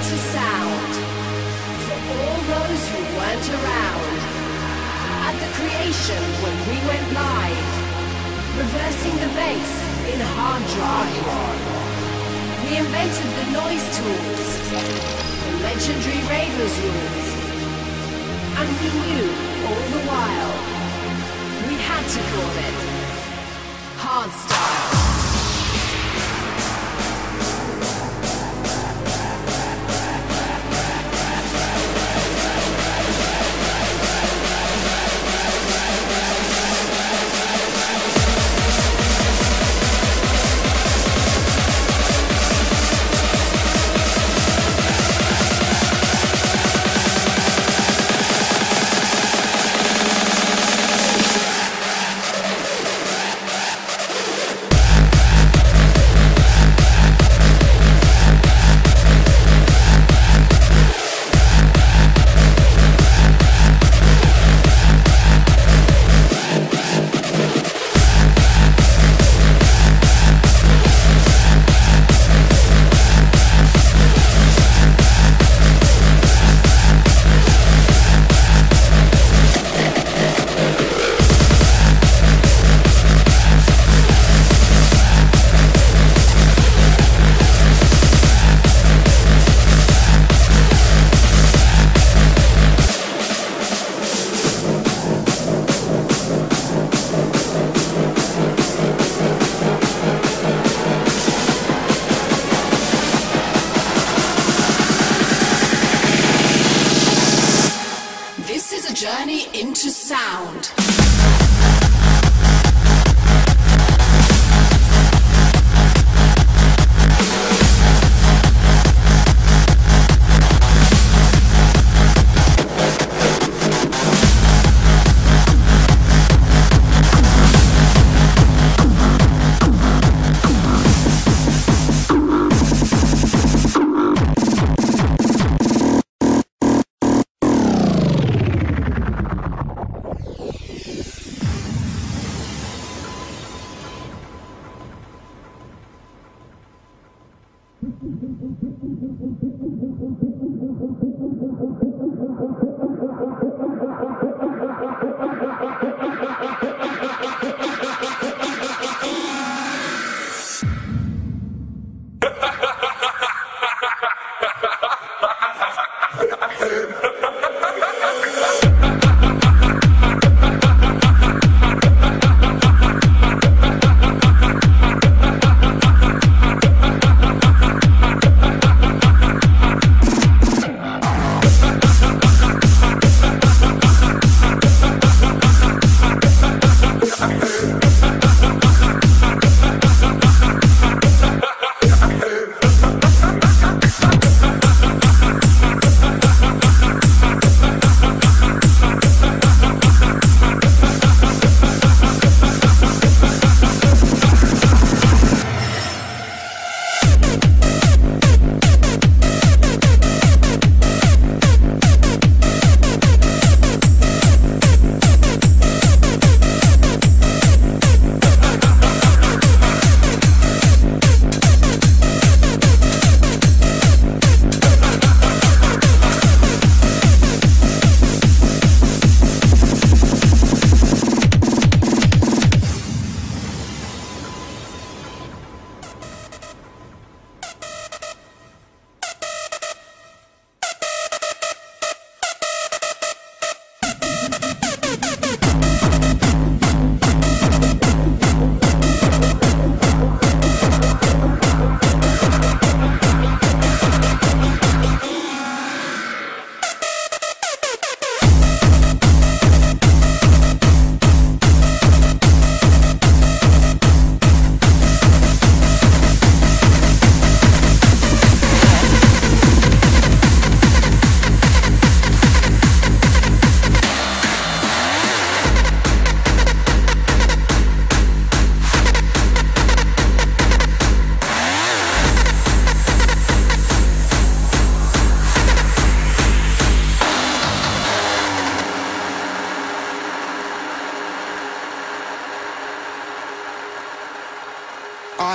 Into sound. For all those who weren't around. At the creation when we went live. Reversing the bass in hard drive. We invented the noise tools. The legendary ravers rules. And we knew all the while. We had to call it hardstyle. This is a journey into sound. Thank you.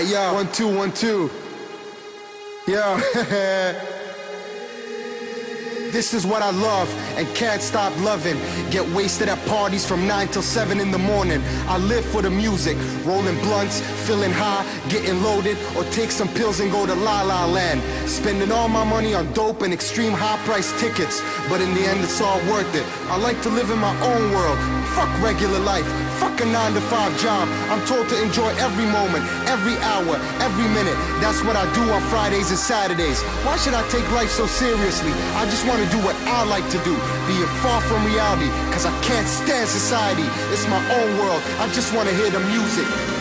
Alright, yo, one, two, one, two. Yeah. This is what I love and can't stop loving. Get wasted at parties from 9 till 7 in the morning. I live for the music, rolling blunts, feeling high, getting loaded, or take some pills and go to La La Land. Spending all my money on dope and extreme high price tickets, but in the end it's all worth it. I like to live in my own world. Fuck regular life, fuck a 9 to 5 job. I'm told to enjoy every moment, every hour, every minute. That's what I do on Fridays and Saturdays. Why should I take life so seriously? I just want to do what I like to do, be it far from reality, cause I can't stand society. It's my own world, I just want to hear the music.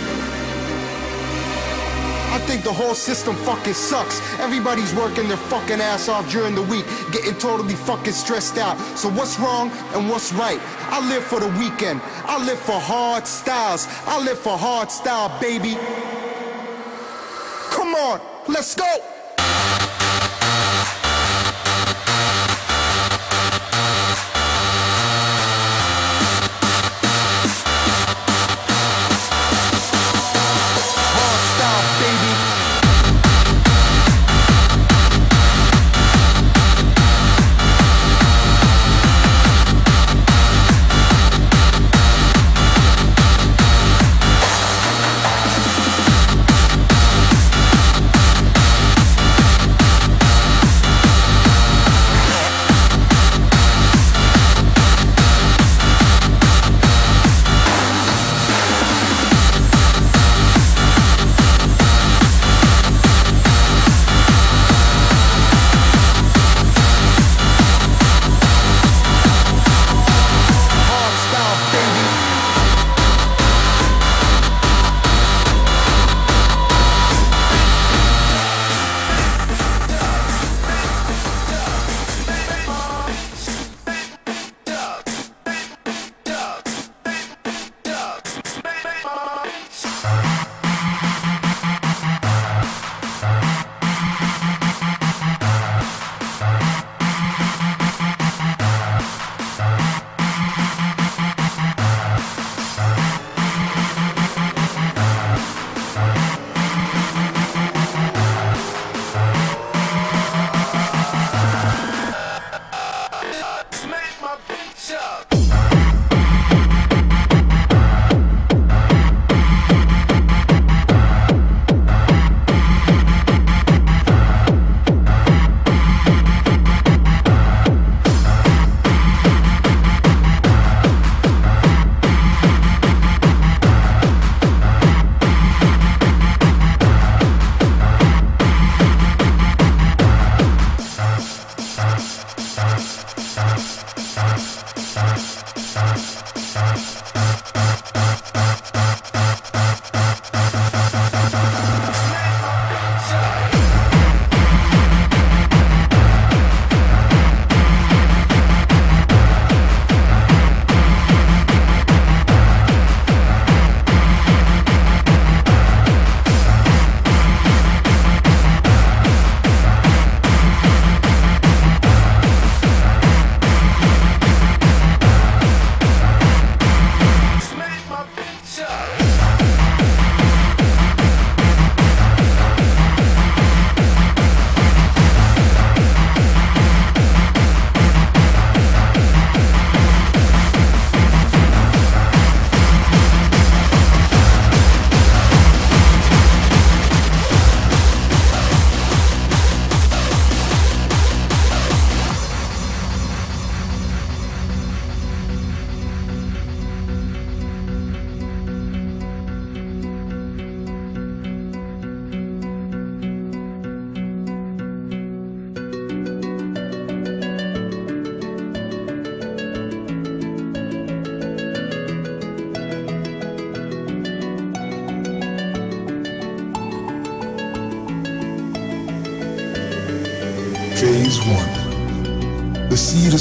I think the whole system fucking sucks. Everybody's working their fucking ass off during the week, getting totally fucking stressed out. So what's wrong and what's right? I live for the weekend. I live for hard styles. I live for hard style, baby. Come on, let's go.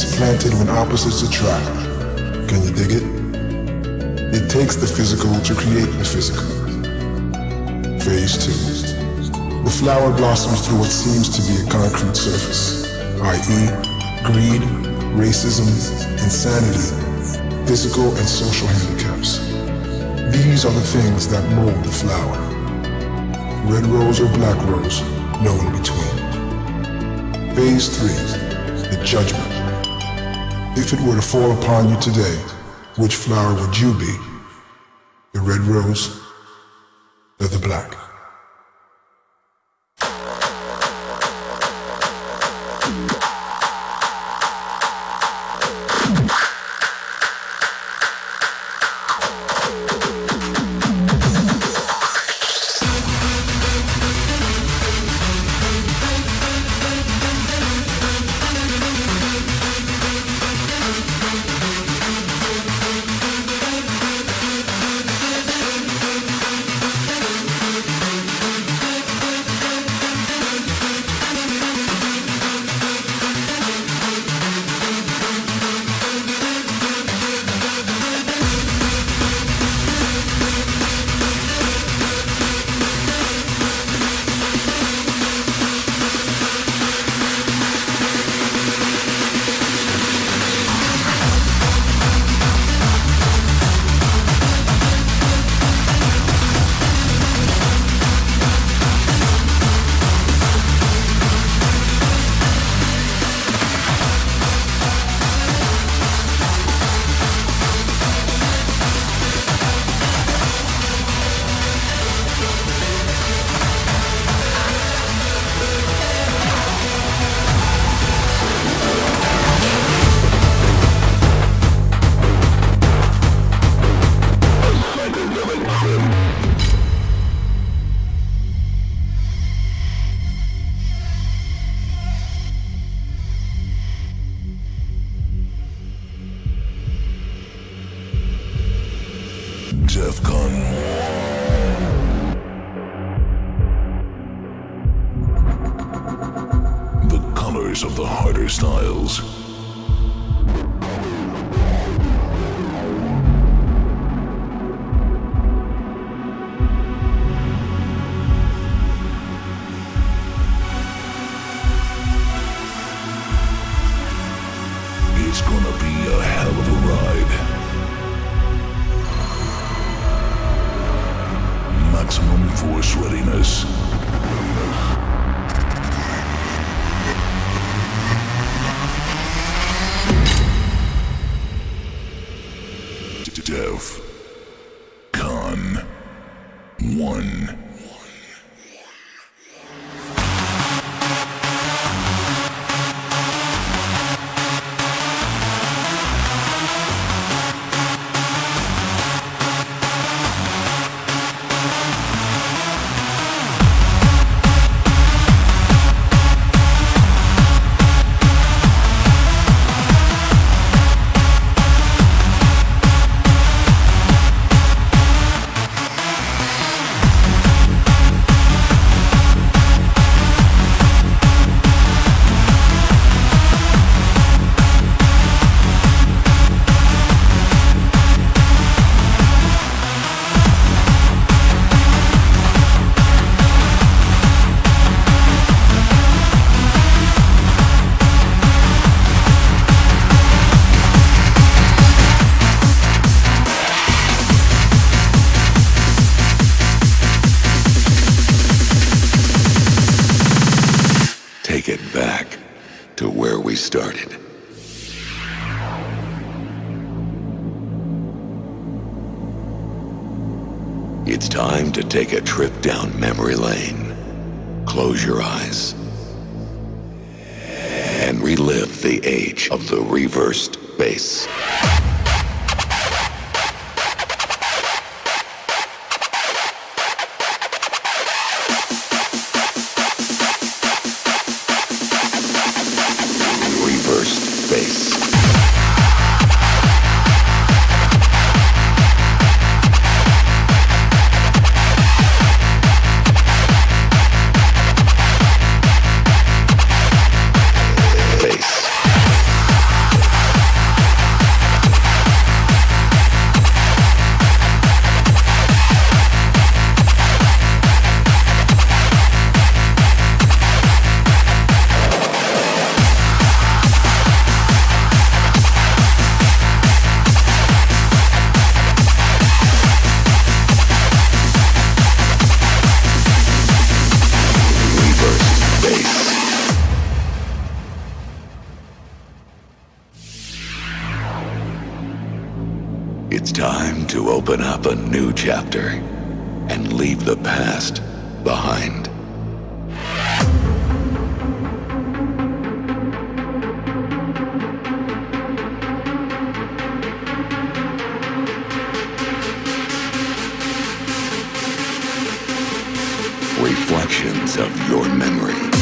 Is planted when opposites attract. Can you dig it? It takes the physical to create the physical. Phase 2. The flower blossoms through what seems to be a concrete surface, i.e., greed, racism, insanity, physical and social handicaps. These are the things that mold the flower. Red rose or black rose, no in between. Phase three, the judgment. If it were to fall upon you today, which flower would you be? The red rose or the black? Take a trip down memory lane. Close your eyes and relive the age of the reversed bass. reflections of your memory.